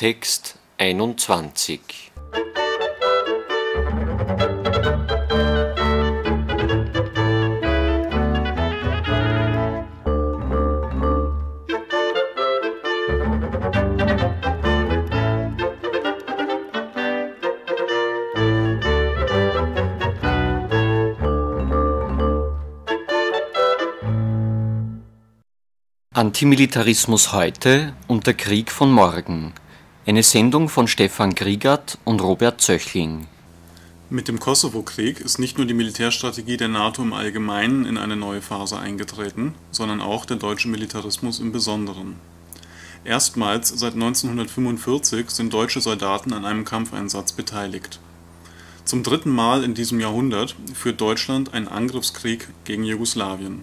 Klartext 21 Antimilitarismus heute und der Krieg von morgen. Eine Sendung von Stefan Griegert und Robert Zöchling. Mit dem Kosovo-Krieg ist nicht nur die Militärstrategie der NATO im Allgemeinen in eine neue Phase eingetreten, sondern auch der deutsche Militarismus im Besonderen. Erstmals seit 1945 sind deutsche Soldaten an einem Kampfeinsatz beteiligt. Zum dritten Mal in diesem Jahrhundert führt Deutschland einen Angriffskrieg gegen Jugoslawien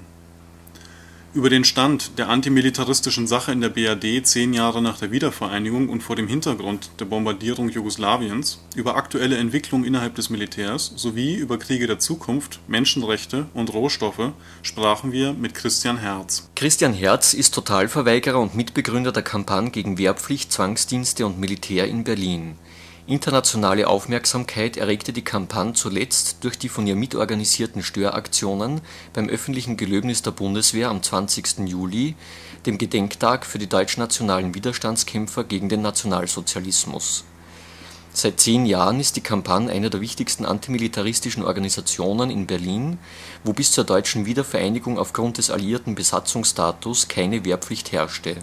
über den Stand der antimilitaristischen Sache in der BRD zehn Jahre nach der Wiedervereinigung und vor dem Hintergrund der Bombardierung Jugoslawiens, über aktuelle Entwicklungen innerhalb des Militärs sowie über Kriege der Zukunft, Menschenrechte und Rohstoffe sprachen wir mit Christian Herz. Christian Herz ist Totalverweigerer und Mitbegründer der Kampagne gegen Wehrpflicht, Zwangsdienste und Militär in Berlin Internationale Aufmerksamkeit erregte die Kampagne zuletzt durch die von ihr mitorganisierten Störaktionen beim öffentlichen Gelöbnis der Bundeswehr am 20. Juli, dem Gedenktag für die deutschnationalen Widerstandskämpfer gegen den Nationalsozialismus. Seit zehn Jahren ist die Kampagne eine der wichtigsten antimilitaristischen Organisationen in Berlin, wo bis zur deutschen Wiedervereinigung aufgrund des alliierten Besatzungsstatus keine Wehrpflicht herrschte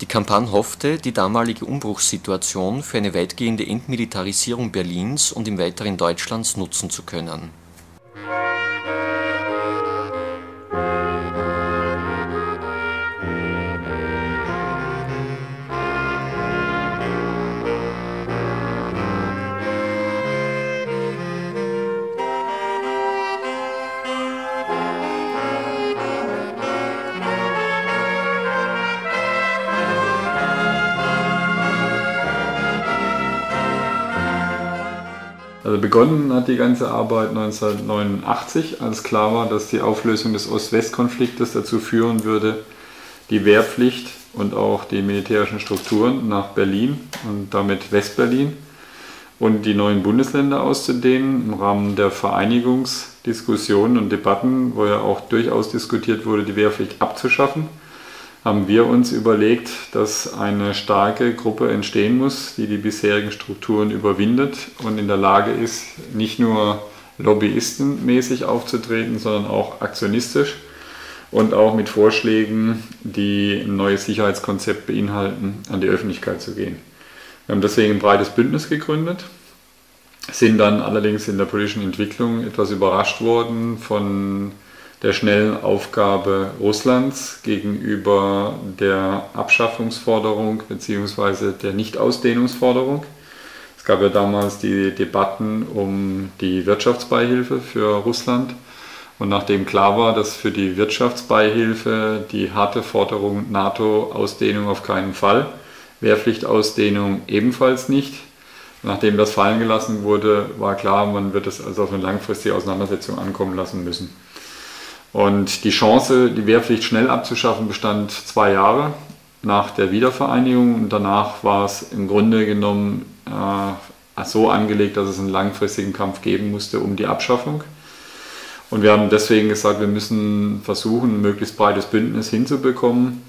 die Kampagne hoffte, die damalige Umbruchssituation für eine weitgehende Entmilitarisierung Berlins und im weiteren Deutschlands nutzen zu können begonnen hat die ganze Arbeit 1989, als klar war, dass die Auflösung des Ost-West-Konfliktes dazu führen würde, die Wehrpflicht und auch die militärischen Strukturen nach Berlin und damit Westberlin und die neuen Bundesländer auszudehnen im Rahmen der Vereinigungsdiskussionen und Debatten, wo ja auch durchaus diskutiert wurde, die Wehrpflicht abzuschaffen haben wir uns überlegt, dass eine starke Gruppe entstehen muss, die die bisherigen Strukturen überwindet und in der Lage ist, nicht nur lobbyistenmäßig aufzutreten, sondern auch aktionistisch und auch mit Vorschlägen, die ein neues Sicherheitskonzept beinhalten, an die Öffentlichkeit zu gehen. Wir haben deswegen ein breites Bündnis gegründet, sind dann allerdings in der politischen Entwicklung etwas überrascht worden von der schnellen Aufgabe Russlands gegenüber der Abschaffungsforderung bzw. der Nichtausdehnungsforderung. Es gab ja damals die Debatten um die Wirtschaftsbeihilfe für Russland. Und nachdem klar war, dass für die Wirtschaftsbeihilfe die harte Forderung NATO-Ausdehnung auf keinen Fall, Wehrpflichtausdehnung ebenfalls nicht, nachdem das fallen gelassen wurde, war klar, man wird es also auf eine langfristige Auseinandersetzung ankommen lassen müssen. Und die Chance, die Wehrpflicht schnell abzuschaffen, bestand zwei Jahre nach der Wiedervereinigung und danach war es im Grunde genommen äh, so angelegt, dass es einen langfristigen Kampf geben musste um die Abschaffung. Und wir haben deswegen gesagt, wir müssen versuchen, ein möglichst breites Bündnis hinzubekommen,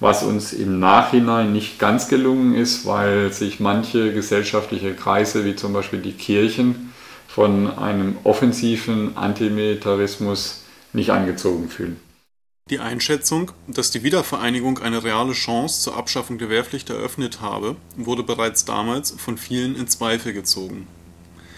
was uns im Nachhinein nicht ganz gelungen ist, weil sich manche gesellschaftliche Kreise, wie zum Beispiel die Kirchen, von einem offensiven Antimilitarismus nicht angezogen fühlen. Die Einschätzung, dass die Wiedervereinigung eine reale Chance zur Abschaffung der Wehrpflicht eröffnet habe, wurde bereits damals von vielen in Zweifel gezogen.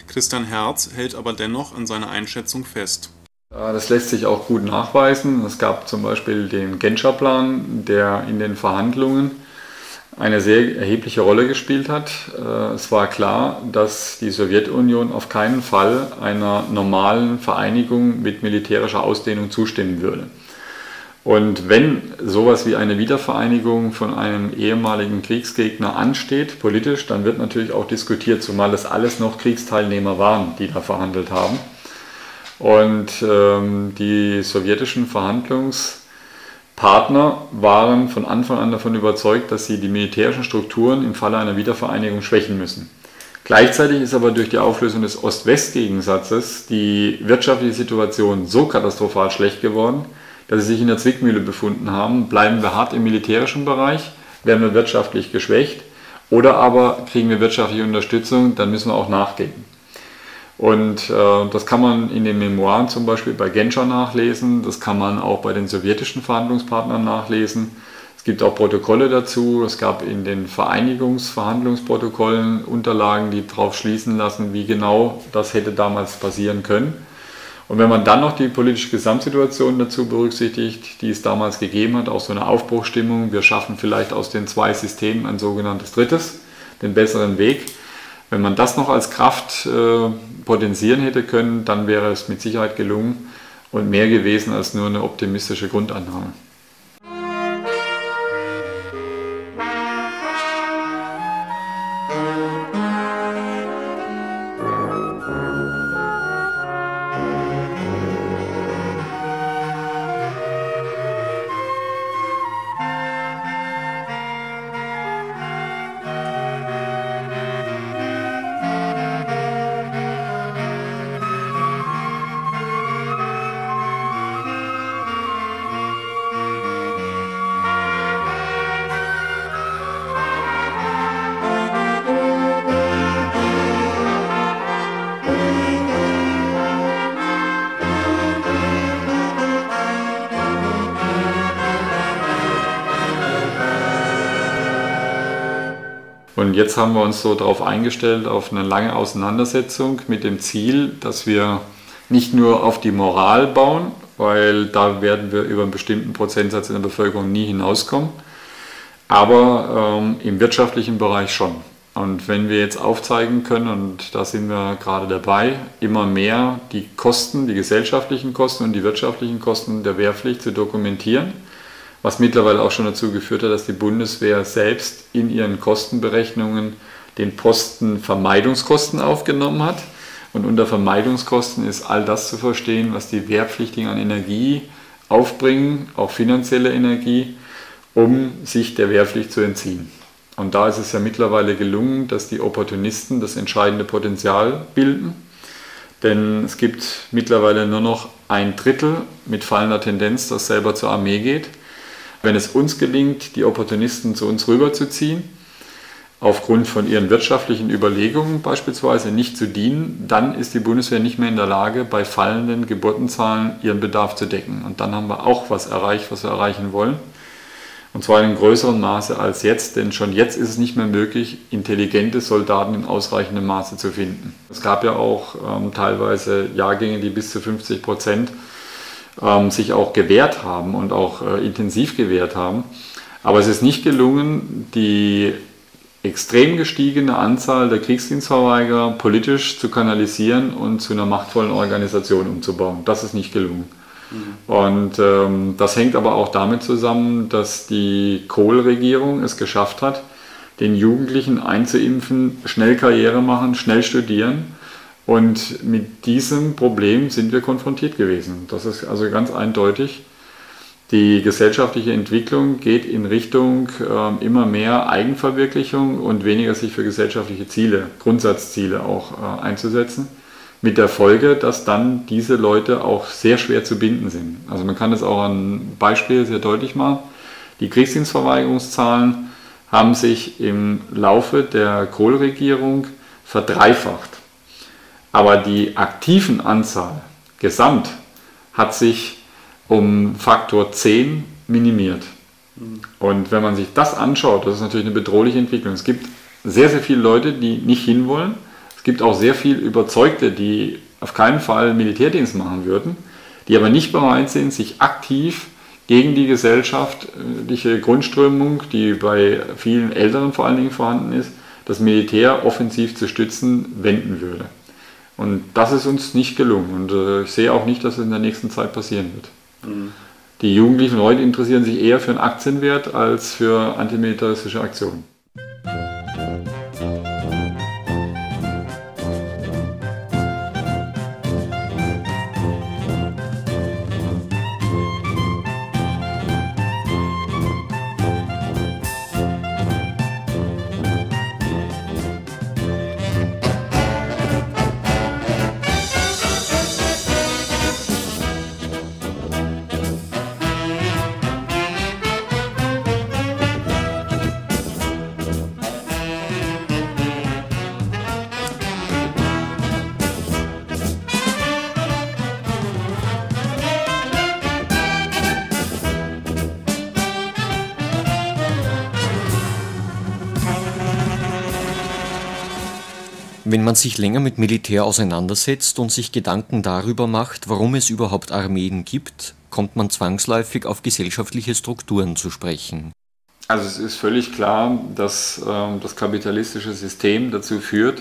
Christian Herz hält aber dennoch an seiner Einschätzung fest. Das lässt sich auch gut nachweisen. Es gab zum Beispiel den Genscher Plan, der in den Verhandlungen eine sehr erhebliche Rolle gespielt hat. Äh, es war klar, dass die Sowjetunion auf keinen Fall einer normalen Vereinigung mit militärischer Ausdehnung zustimmen würde. Und wenn sowas wie eine Wiedervereinigung von einem ehemaligen Kriegsgegner ansteht, politisch, dann wird natürlich auch diskutiert, zumal es alles noch Kriegsteilnehmer waren, die da verhandelt haben. Und ähm, die sowjetischen Verhandlungs- Partner waren von Anfang an davon überzeugt, dass sie die militärischen Strukturen im Falle einer Wiedervereinigung schwächen müssen. Gleichzeitig ist aber durch die Auflösung des Ost-West-Gegensatzes die wirtschaftliche Situation so katastrophal schlecht geworden, dass sie sich in der Zwickmühle befunden haben. Bleiben wir hart im militärischen Bereich, werden wir wirtschaftlich geschwächt oder aber kriegen wir wirtschaftliche Unterstützung, dann müssen wir auch nachgeben. Und äh, das kann man in den Memoiren zum Beispiel bei Genscher nachlesen, das kann man auch bei den sowjetischen Verhandlungspartnern nachlesen. Es gibt auch Protokolle dazu. Es gab in den Vereinigungsverhandlungsprotokollen Unterlagen, die darauf schließen lassen, wie genau das hätte damals passieren können. Und wenn man dann noch die politische Gesamtsituation dazu berücksichtigt, die es damals gegeben hat, auch so eine Aufbruchstimmung, wir schaffen vielleicht aus den zwei Systemen ein sogenanntes drittes, den besseren Weg. Wenn man das noch als Kraft äh, potenzieren hätte können, dann wäre es mit Sicherheit gelungen und mehr gewesen als nur eine optimistische Grundannahme. Und jetzt haben wir uns so darauf eingestellt, auf eine lange Auseinandersetzung mit dem Ziel, dass wir nicht nur auf die Moral bauen, weil da werden wir über einen bestimmten Prozentsatz in der Bevölkerung nie hinauskommen, aber ähm, im wirtschaftlichen Bereich schon. Und wenn wir jetzt aufzeigen können, und da sind wir gerade dabei, immer mehr die Kosten, die gesellschaftlichen Kosten und die wirtschaftlichen Kosten der Wehrpflicht zu dokumentieren, was mittlerweile auch schon dazu geführt hat, dass die Bundeswehr selbst in ihren Kostenberechnungen den Posten Vermeidungskosten aufgenommen hat. Und unter Vermeidungskosten ist all das zu verstehen, was die Wehrpflichtigen an Energie aufbringen, auch finanzielle Energie, um sich der Wehrpflicht zu entziehen. Und da ist es ja mittlerweile gelungen, dass die Opportunisten das entscheidende Potenzial bilden. Denn es gibt mittlerweile nur noch ein Drittel mit fallender Tendenz, das selber zur Armee geht. Wenn es uns gelingt, die Opportunisten zu uns rüberzuziehen, aufgrund von ihren wirtschaftlichen Überlegungen beispielsweise nicht zu dienen, dann ist die Bundeswehr nicht mehr in der Lage, bei fallenden Geburtenzahlen ihren Bedarf zu decken. Und dann haben wir auch was erreicht, was wir erreichen wollen. Und zwar in einem größeren Maße als jetzt, denn schon jetzt ist es nicht mehr möglich, intelligente Soldaten in ausreichendem Maße zu finden. Es gab ja auch ähm, teilweise Jahrgänge, die bis zu 50 Prozent ähm, sich auch gewehrt haben und auch äh, intensiv gewehrt haben. Aber es ist nicht gelungen, die extrem gestiegene Anzahl der Kriegsdienstverweigerer politisch zu kanalisieren und zu einer machtvollen Organisation umzubauen. Das ist nicht gelungen. Mhm. Und ähm, das hängt aber auch damit zusammen, dass die Kohl-Regierung es geschafft hat, den Jugendlichen einzuimpfen, schnell Karriere machen, schnell studieren und mit diesem Problem sind wir konfrontiert gewesen. Das ist also ganz eindeutig. Die gesellschaftliche Entwicklung geht in Richtung äh, immer mehr Eigenverwirklichung und weniger sich für gesellschaftliche Ziele, Grundsatzziele auch äh, einzusetzen. Mit der Folge, dass dann diese Leute auch sehr schwer zu binden sind. Also man kann das auch an Beispiel sehr deutlich machen. Die Kriegsdienstverweigerungszahlen haben sich im Laufe der Kohl-Regierung verdreifacht. Aber die aktiven Anzahl gesamt hat sich um Faktor 10 minimiert. Und wenn man sich das anschaut, das ist natürlich eine bedrohliche Entwicklung. Es gibt sehr, sehr viele Leute, die nicht hinwollen. Es gibt auch sehr viele Überzeugte, die auf keinen Fall Militärdienst machen würden, die aber nicht bereit sind, sich aktiv gegen die gesellschaftliche Grundströmung, die bei vielen Älteren vor allen Dingen vorhanden ist, das Militär offensiv zu stützen, wenden würde. Und das ist uns nicht gelungen. Und äh, ich sehe auch nicht, dass es in der nächsten Zeit passieren wird. Mhm. Die Jugendlichen heute interessieren sich eher für einen Aktienwert als für antimilitaristische Aktionen. Wenn man sich länger mit Militär auseinandersetzt und sich Gedanken darüber macht, warum es überhaupt Armeen gibt, kommt man zwangsläufig auf gesellschaftliche Strukturen zu sprechen. Also es ist völlig klar, dass äh, das kapitalistische System dazu führt,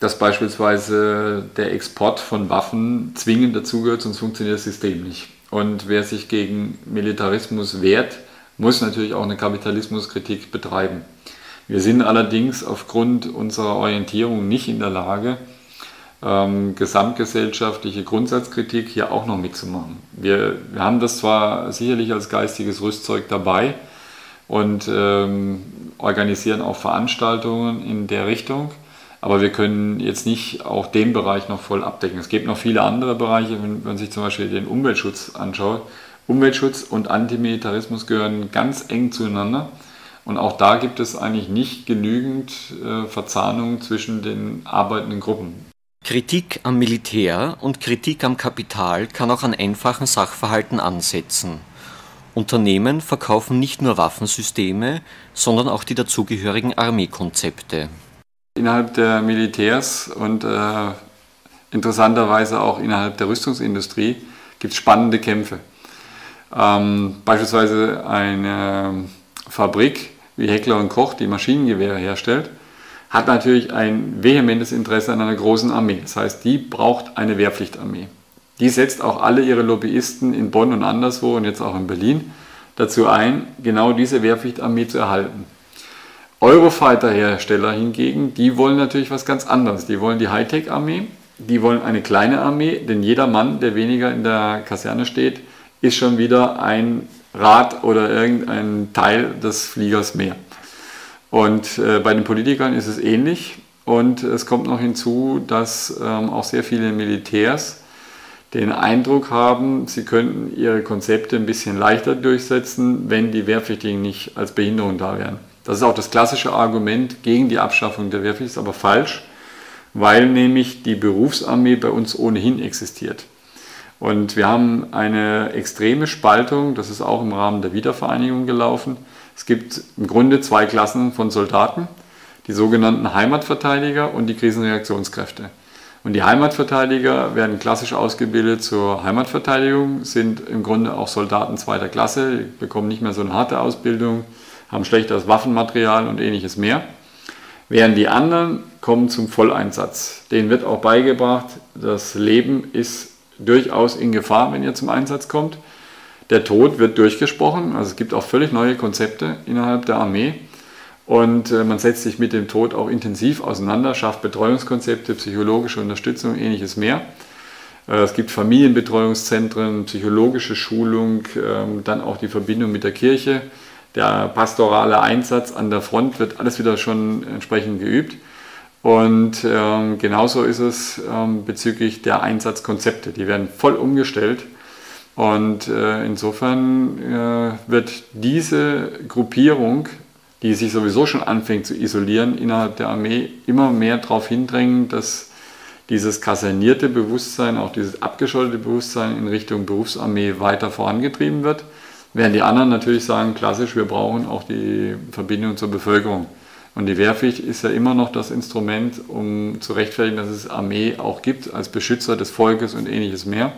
dass beispielsweise der Export von Waffen zwingend dazugehört, sonst funktioniert das System nicht. Und wer sich gegen Militarismus wehrt, muss natürlich auch eine Kapitalismuskritik betreiben. Wir sind allerdings aufgrund unserer Orientierung nicht in der Lage, ähm, gesamtgesellschaftliche Grundsatzkritik hier auch noch mitzumachen. Wir, wir haben das zwar sicherlich als geistiges Rüstzeug dabei und ähm, organisieren auch Veranstaltungen in der Richtung, aber wir können jetzt nicht auch den Bereich noch voll abdecken. Es gibt noch viele andere Bereiche, wenn man sich zum Beispiel den Umweltschutz anschaut. Umweltschutz und Antimilitarismus gehören ganz eng zueinander. Und auch da gibt es eigentlich nicht genügend äh, Verzahnung zwischen den arbeitenden Gruppen. Kritik am Militär und Kritik am Kapital kann auch an einfachen Sachverhalten ansetzen. Unternehmen verkaufen nicht nur Waffensysteme, sondern auch die dazugehörigen Armeekonzepte. Innerhalb der Militärs und äh, interessanterweise auch innerhalb der Rüstungsindustrie gibt es spannende Kämpfe. Ähm, beispielsweise eine Fabrik wie Heckler und Koch, die Maschinengewehre herstellt, hat natürlich ein vehementes Interesse an einer großen Armee. Das heißt, die braucht eine Wehrpflichtarmee. Die setzt auch alle ihre Lobbyisten in Bonn und anderswo und jetzt auch in Berlin dazu ein, genau diese Wehrpflichtarmee zu erhalten. Eurofighter-Hersteller hingegen, die wollen natürlich was ganz anderes. Die wollen die Hightech-Armee, die wollen eine kleine Armee, denn jeder Mann, der weniger in der Kaserne steht, ist schon wieder ein Rad oder irgendein Teil des Fliegers mehr. Und äh, bei den Politikern ist es ähnlich. Und es kommt noch hinzu, dass ähm, auch sehr viele Militärs den Eindruck haben, sie könnten ihre Konzepte ein bisschen leichter durchsetzen, wenn die Wehrpflichtigen nicht als Behinderung da wären. Das ist auch das klassische Argument gegen die Abschaffung der Wehrpflicht, ist aber falsch, weil nämlich die Berufsarmee bei uns ohnehin existiert. Und wir haben eine extreme Spaltung, das ist auch im Rahmen der Wiedervereinigung gelaufen. Es gibt im Grunde zwei Klassen von Soldaten, die sogenannten Heimatverteidiger und die Krisenreaktionskräfte. Und die Heimatverteidiger werden klassisch ausgebildet zur Heimatverteidigung, sind im Grunde auch Soldaten zweiter Klasse, bekommen nicht mehr so eine harte Ausbildung, haben schlechteres Waffenmaterial und ähnliches mehr. Während die anderen kommen zum Volleinsatz. Denen wird auch beigebracht, das Leben ist durchaus in Gefahr, wenn ihr zum Einsatz kommt. Der Tod wird durchgesprochen, also es gibt auch völlig neue Konzepte innerhalb der Armee. Und äh, man setzt sich mit dem Tod auch intensiv auseinander, schafft Betreuungskonzepte, psychologische Unterstützung, ähnliches mehr. Äh, es gibt Familienbetreuungszentren, psychologische Schulung, äh, dann auch die Verbindung mit der Kirche. Der pastorale Einsatz an der Front wird alles wieder schon entsprechend geübt. Und ähm, genauso ist es ähm, bezüglich der Einsatzkonzepte. Die werden voll umgestellt. Und äh, insofern äh, wird diese Gruppierung, die sich sowieso schon anfängt zu isolieren innerhalb der Armee, immer mehr darauf hindrängen, dass dieses kasernierte Bewusstsein, auch dieses abgeschottete Bewusstsein in Richtung Berufsarmee weiter vorangetrieben wird. Während die anderen natürlich sagen, klassisch, wir brauchen auch die Verbindung zur Bevölkerung. Und die Wehrpflicht ist ja immer noch das Instrument, um zu rechtfertigen, dass es Armee auch gibt als Beschützer des Volkes und ähnliches mehr.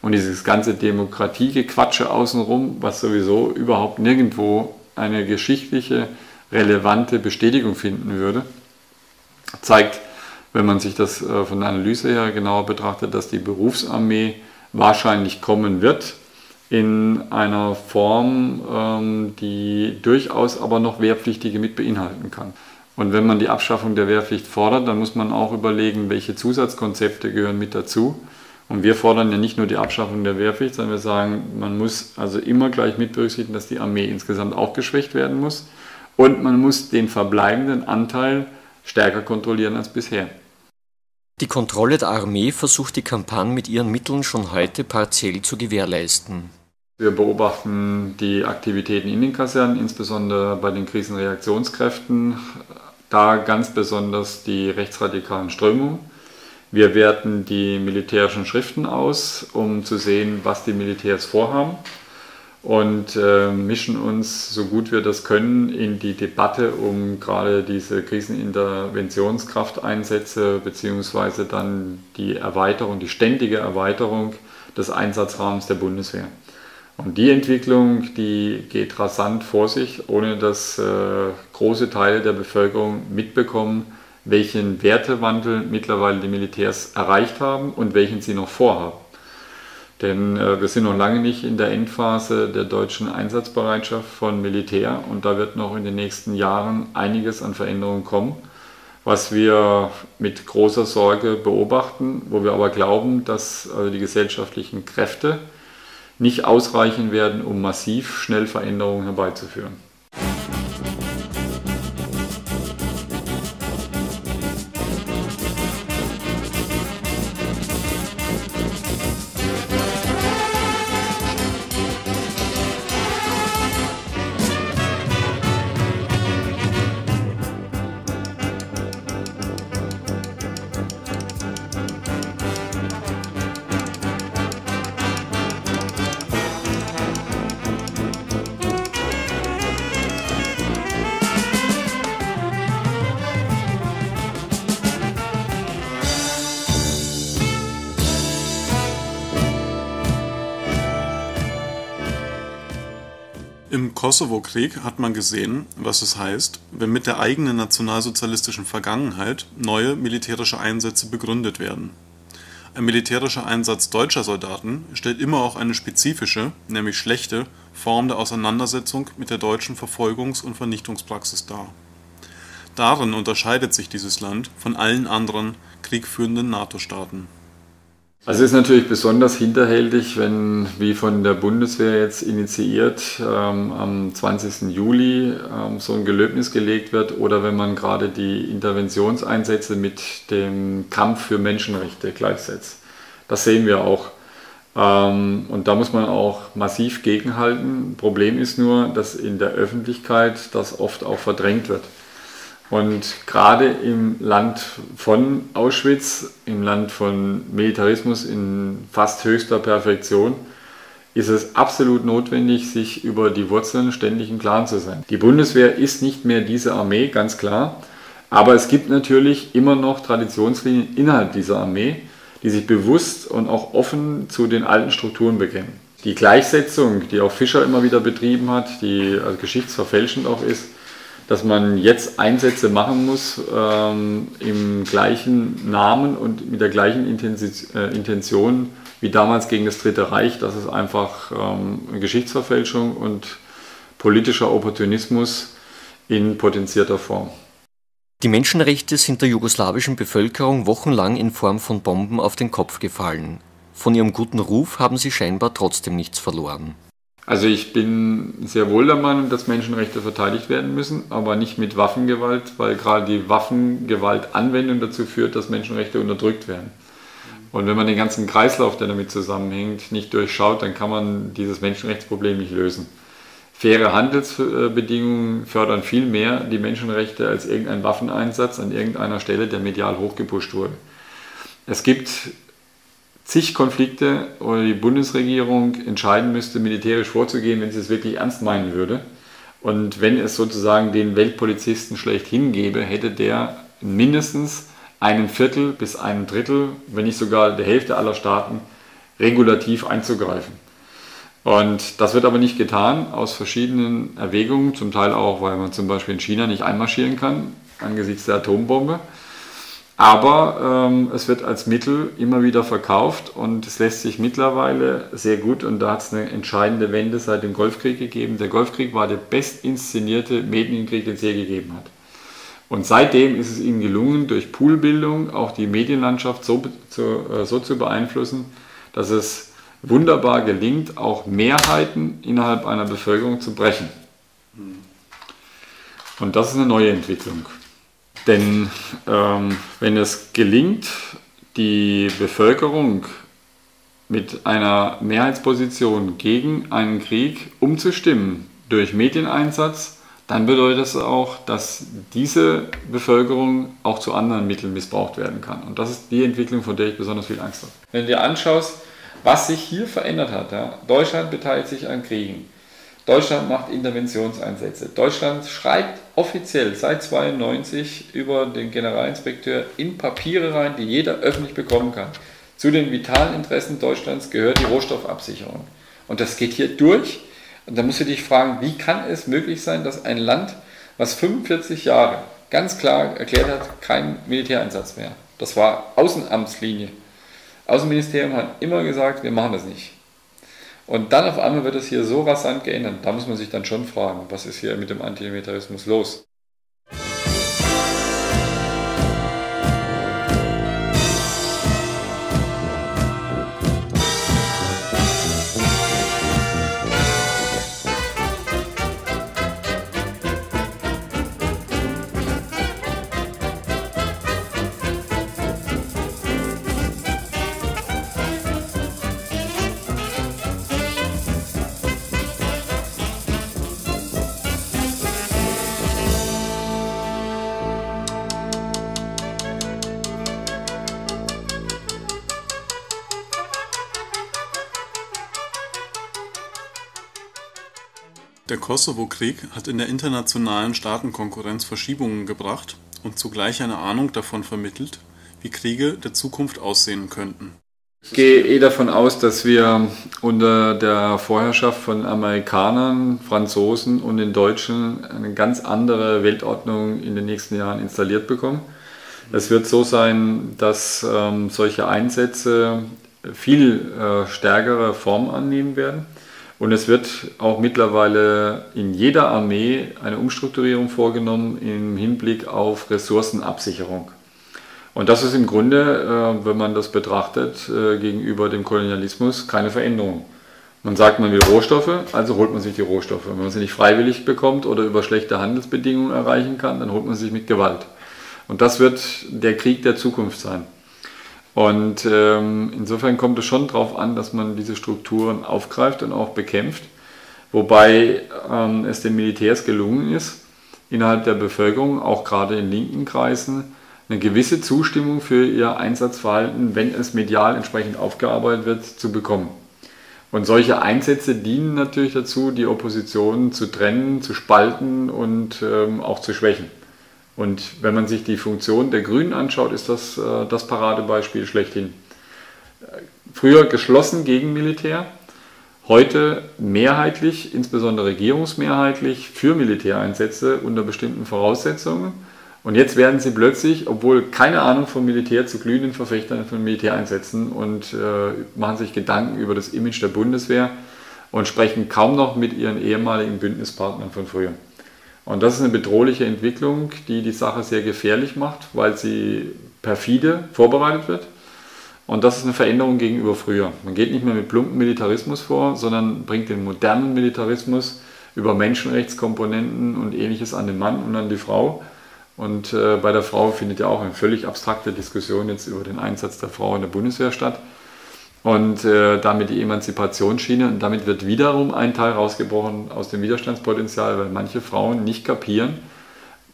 Und dieses ganze Demokratiegequatsche außenrum, was sowieso überhaupt nirgendwo eine geschichtliche, relevante Bestätigung finden würde, zeigt, wenn man sich das äh, von der Analyse her genauer betrachtet, dass die Berufsarmee wahrscheinlich kommen wird, in einer Form, ähm, die durchaus aber noch Wehrpflichtige mit beinhalten kann. Und wenn man die Abschaffung der Wehrpflicht fordert, dann muss man auch überlegen, welche Zusatzkonzepte gehören mit dazu. Und wir fordern ja nicht nur die Abschaffung der Wehrpflicht, sondern wir sagen, man muss also immer gleich mit berücksichtigen, dass die Armee insgesamt auch geschwächt werden muss. Und man muss den verbleibenden Anteil stärker kontrollieren als bisher. Die Kontrolle der Armee versucht die Kampagne mit ihren Mitteln schon heute partiell zu gewährleisten. Wir beobachten die Aktivitäten in den Kasernen, insbesondere bei den Krisenreaktionskräften, da ganz besonders die rechtsradikalen Strömungen. Wir werten die militärischen Schriften aus, um zu sehen, was die Militärs vorhaben. und äh, mischen uns so gut wir das können in die Debatte um gerade diese Kriseninterventionskrafteinsätze beziehungsweise dann die Erweiterung, die ständige Erweiterung des Einsatzrahmens der Bundeswehr. Und die Entwicklung, die geht rasant vor sich, ohne dass äh, große Teile der Bevölkerung mitbekommen, welchen Wertewandel mittlerweile die Militärs erreicht haben und welchen sie noch vorhaben. Denn äh, wir sind noch lange nicht in der Endphase der deutschen Einsatzbereitschaft von Militär und da wird noch in den nächsten Jahren einiges an Veränderungen kommen, was wir mit großer Sorge beobachten, wo wir aber glauben, dass also die gesellschaftlichen Kräfte nicht ausreichen werden, um massiv schnell Veränderungen herbeizuführen. Kosovo-Krieg hat man gesehen, was es heißt, wenn mit der eigenen nationalsozialistischen Vergangenheit neue militärische Einsätze begründet werden. Ein militärischer Einsatz deutscher Soldaten stellt immer auch eine spezifische, nämlich schlechte, Form der Auseinandersetzung mit der deutschen Verfolgungs und Vernichtungspraxis dar. Darin unterscheidet sich dieses Land von allen anderen kriegführenden NATO-Staaten also es ist natürlich besonders hinterhältig, wenn, wie von der Bundeswehr jetzt initiiert, ähm, am 20. Juli ähm, so ein Gelöbnis gelegt wird oder wenn man gerade die Interventionseinsätze mit dem Kampf für Menschenrechte gleichsetzt. Das sehen wir auch. Ähm, und da muss man auch massiv gegenhalten. Problem ist nur, dass in der Öffentlichkeit das oft auch verdrängt wird. Und gerade im Land von Auschwitz, im Land von Militarismus in fast höchster Perfektion, ist es absolut notwendig, sich über die Wurzeln ständig im Klaren zu sein. Die Bundeswehr ist nicht mehr diese Armee, ganz klar. Aber es gibt natürlich immer noch Traditionslinien innerhalb dieser Armee, die sich bewusst und auch offen zu den alten Strukturen bekennen. Die Gleichsetzung, die auch Fischer immer wieder betrieben hat, die also geschichtsverfälschend auch ist, dass man jetzt Einsätze machen muss ähm, im gleichen Namen und mit der gleichen äh, Intention wie damals gegen das Dritte Reich. Das ist einfach ähm, Geschichtsverfälschung und politischer Opportunismus in potenzierter Form. Die Menschenrechte sind der jugoslawischen Bevölkerung wochenlang in Form von Bomben auf den Kopf gefallen. Von ihrem guten Ruf haben sie scheinbar trotzdem nichts verloren. Also ich bin sehr wohl der Meinung, dass Menschenrechte verteidigt werden müssen, aber nicht mit Waffengewalt, weil gerade die Waffengewaltanwendung dazu führt, dass Menschenrechte unterdrückt werden. Und wenn man den ganzen Kreislauf, der damit zusammenhängt, nicht durchschaut, dann kann man dieses Menschenrechtsproblem nicht lösen. Faire Handelsbedingungen fördern viel mehr die Menschenrechte als irgendein Waffeneinsatz an irgendeiner Stelle, der medial hochgepusht wurde. Es gibt zig Konflikte oder die Bundesregierung entscheiden müsste, militärisch vorzugehen, wenn sie es wirklich ernst meinen würde. Und wenn es sozusagen den Weltpolizisten schlechthin gäbe, hätte der mindestens einen Viertel bis ein Drittel, wenn nicht sogar der Hälfte aller Staaten, regulativ einzugreifen. Und das wird aber nicht getan aus verschiedenen Erwägungen, zum Teil auch, weil man zum Beispiel in China nicht einmarschieren kann angesichts der Atombombe. Aber ähm, es wird als Mittel immer wieder verkauft und es lässt sich mittlerweile sehr gut, und da hat es eine entscheidende Wende seit dem Golfkrieg gegeben. Der Golfkrieg war der bestinszenierte Medienkrieg, den es je gegeben hat. Und seitdem ist es ihnen gelungen, durch Poolbildung auch die Medienlandschaft so zu, äh, so zu beeinflussen, dass es wunderbar gelingt, auch Mehrheiten innerhalb einer Bevölkerung zu brechen. Und das ist eine neue Entwicklung. Denn ähm, wenn es gelingt, die Bevölkerung mit einer Mehrheitsposition gegen einen Krieg umzustimmen durch Medieneinsatz, dann bedeutet das auch, dass diese Bevölkerung auch zu anderen Mitteln missbraucht werden kann. Und das ist die Entwicklung, von der ich besonders viel Angst habe. Wenn du dir anschaust, Was sich hier verändert hat, ja, Deutschland beteiligt sich an Kriegen. Deutschland macht Interventionseinsätze. Deutschland schreibt offiziell seit 92 über den Generalinspekteur in Papiere rein, die jeder öffentlich bekommen kann. Zu den vitalen Interessen Deutschlands gehört die Rohstoffabsicherung. Und das geht hier durch. Und da musst du dich fragen, wie kann es möglich sein, dass ein Land, was 45 Jahre ganz klar erklärt hat, kein Militäreinsatz mehr. Das war Außenamtslinie. Außenministerium hat immer gesagt, wir machen das nicht. Und dann auf einmal wird es hier so rasant geändert. Da muss man sich dann schon fragen, was ist hier mit dem Antimilitarismus los? Kosovo-Krieg hat in der internationalen Staatenkonkurrenz Verschiebungen gebracht und zugleich eine Ahnung davon vermittelt, wie Kriege der Zukunft aussehen könnten. Ich gehe eh davon aus, dass wir unter der Vorherrschaft von Amerikanern, Franzosen und den Deutschen eine ganz andere Weltordnung in den nächsten Jahren installiert bekommen. Es wird so sein, dass ähm, solche Einsätze viel äh, stärkere Form annehmen werden. Und es wird auch mittlerweile in jeder Armee eine Umstrukturierung vorgenommen im Hinblick auf Ressourcenabsicherung. Und das ist im Grunde, äh, wenn man das betrachtet, äh, gegenüber dem Kolonialismus keine Veränderung. Man sagt, man will Rohstoffe, also holt man sich die Rohstoffe. Wenn man sie nicht freiwillig bekommt oder über schlechte Handelsbedingungen erreichen kann, dann holt man sich mit Gewalt. Und das wird der Krieg der Zukunft sein. Und ähm, insofern kommt es schon darauf an, dass man diese Strukturen aufgreift und auch bekämpft. Wobei ähm, es den Militärs gelungen ist, innerhalb der Bevölkerung, auch gerade in linken Kreisen, eine gewisse Zustimmung für ihr Einsatzverhalten, wenn es medial entsprechend aufgearbeitet wird, zu bekommen. Und solche Einsätze dienen natürlich dazu, die Opposition zu trennen, zu spalten und ähm, auch zu schwächen. Und wenn man sich die Funktion der Grünen anschaut, ist das äh, das Paradebeispiel schlechthin. Früher geschlossen gegen Militär, heute mehrheitlich, insbesondere regierungsmehrheitlich, für Militäreinsätze unter bestimmten Voraussetzungen. Und jetzt werden sie plötzlich, obwohl keine Ahnung vom Militär, zu glühenden Verfechtern von Militäreinsätzen und äh, machen sich Gedanken über das Image der Bundeswehr und sprechen kaum noch mit ihren ehemaligen Bündnispartnern von früher. Und das ist eine bedrohliche Entwicklung, die die Sache sehr gefährlich macht, weil sie perfide vorbereitet wird. Und das ist eine Veränderung gegenüber früher. Man geht nicht mehr mit plumpen Militarismus vor, sondern bringt den modernen Militarismus über Menschenrechtskomponenten und ähnliches an den Mann und an die Frau. Und äh, bei der Frau findet ja auch eine völlig abstrakte Diskussion jetzt über den Einsatz der Frau in der Bundeswehr statt und äh, damit die Emanzipationsschiene. Und damit wird wiederum ein Teil rausgebrochen aus dem Widerstandspotenzial, weil manche Frauen nicht kapieren,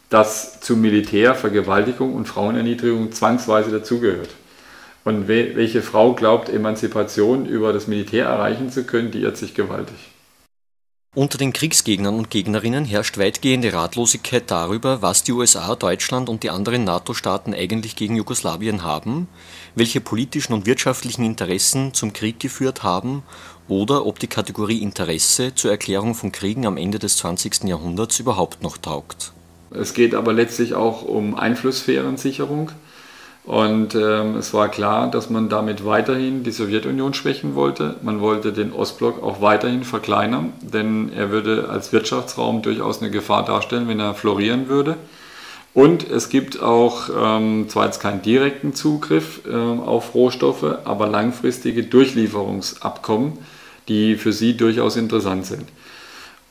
dass zum Militär Vergewaltigung und Frauenerniedrigung zwangsweise dazugehört. Und we welche Frau glaubt, Emanzipation über das Militär erreichen zu können, die irrt sich gewaltig. Unter den Kriegsgegnern und Gegnerinnen herrscht weitgehende Ratlosigkeit darüber, was die USA, Deutschland und die anderen NATO-Staaten eigentlich gegen Jugoslawien haben, welche politischen und wirtschaftlichen Interessen zum Krieg geführt haben oder ob die Kategorie Interesse zur Erklärung von Kriegen am Ende des 20. Jahrhunderts überhaupt noch taugt. Es geht aber letztlich auch um Einflusssphärensicherung. Und ähm, es war klar, dass man damit weiterhin die Sowjetunion schwächen wollte. Man wollte den Ostblock auch weiterhin verkleinern, denn er würde als Wirtschaftsraum durchaus eine Gefahr darstellen, wenn er florieren würde. Und es gibt auch ähm, zwar jetzt keinen direkten Zugriff äh, auf Rohstoffe, aber langfristige Durchlieferungsabkommen, die für sie durchaus interessant sind.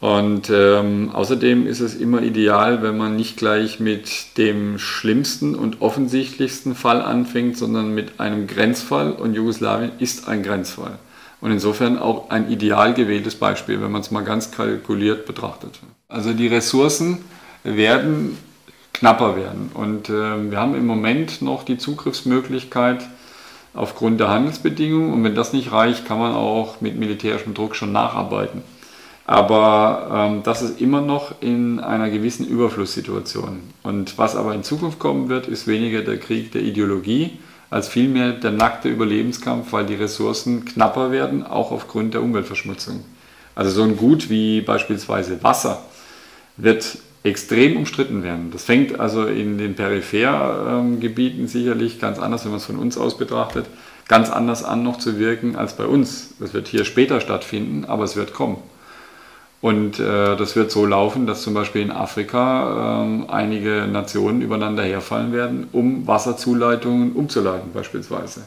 Und ähm, außerdem ist es immer ideal, wenn man nicht gleich mit dem schlimmsten und offensichtlichsten Fall anfängt, sondern mit einem Grenzfall. Und Jugoslawien ist ein Grenzfall. Und insofern auch ein ideal gewähltes Beispiel, wenn man es mal ganz kalkuliert betrachtet. Also die Ressourcen werden knapper werden. Und äh, wir haben im Moment noch die Zugriffsmöglichkeit aufgrund der Handelsbedingungen. Und wenn das nicht reicht, kann man auch mit militärischem Druck schon nacharbeiten. Aber ähm, das ist immer noch in einer gewissen Überflusssituation. Und was aber in Zukunft kommen wird, ist weniger der Krieg der Ideologie, als vielmehr der nackte Überlebenskampf, weil die Ressourcen knapper werden, auch aufgrund der Umweltverschmutzung. Also so ein Gut wie beispielsweise Wasser wird extrem umstritten werden. Das fängt also in den Periphergebieten sicherlich ganz anders, wenn man es von uns aus betrachtet, ganz anders an noch zu wirken als bei uns. Das wird hier später stattfinden, aber es wird kommen. Und äh, das wird so laufen, dass zum Beispiel in Afrika äh, einige Nationen übereinander herfallen werden, um Wasserzuleitungen umzuleiten beispielsweise.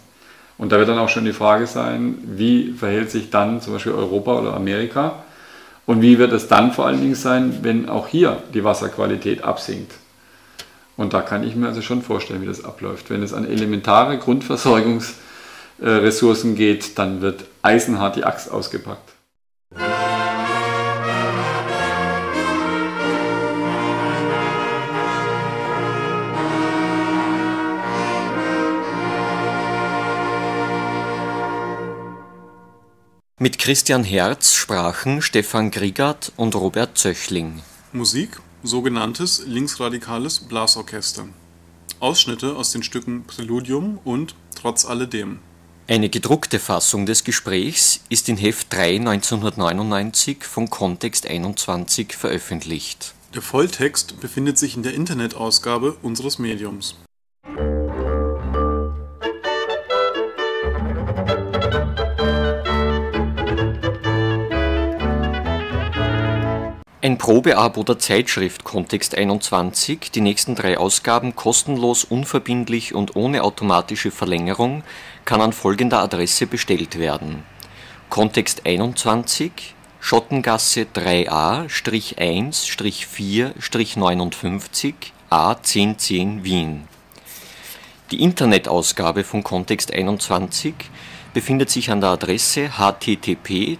Und da wird dann auch schon die Frage sein, wie verhält sich dann zum Beispiel Europa oder Amerika und wie wird es dann vor allen Dingen sein, wenn auch hier die Wasserqualität absinkt. Und da kann ich mir also schon vorstellen, wie das abläuft. Wenn es an elementare Grundversorgungsressourcen geht, dann wird eisenhart die Axt ausgepackt. Mit Christian Herz sprachen Stefan Griegert und Robert Zöchling. Musik sogenanntes linksradikales Blasorchester. Ausschnitte aus den Stücken Präludium und Trotz alledem. Eine gedruckte Fassung des Gesprächs ist in Heft 3 1999 von Kontext 21 veröffentlicht. Der Volltext befindet sich in der Internetausgabe unseres Mediums. Ein Probeabo der Zeitschrift Kontext 21, die nächsten drei Ausgaben kostenlos, unverbindlich und ohne automatische Verlängerung, kann an folgender Adresse bestellt werden: Kontext 21, Schottengasse 3a-1-4-59 A 1010 Wien. Die Internetausgabe von Kontext 21 befindet sich an der Adresse http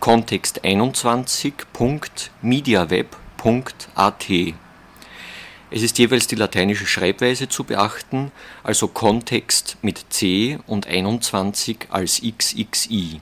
kontext21.mediaweb.at. Es ist jeweils die lateinische Schreibweise zu beachten, also Kontext mit C und 21 als XXI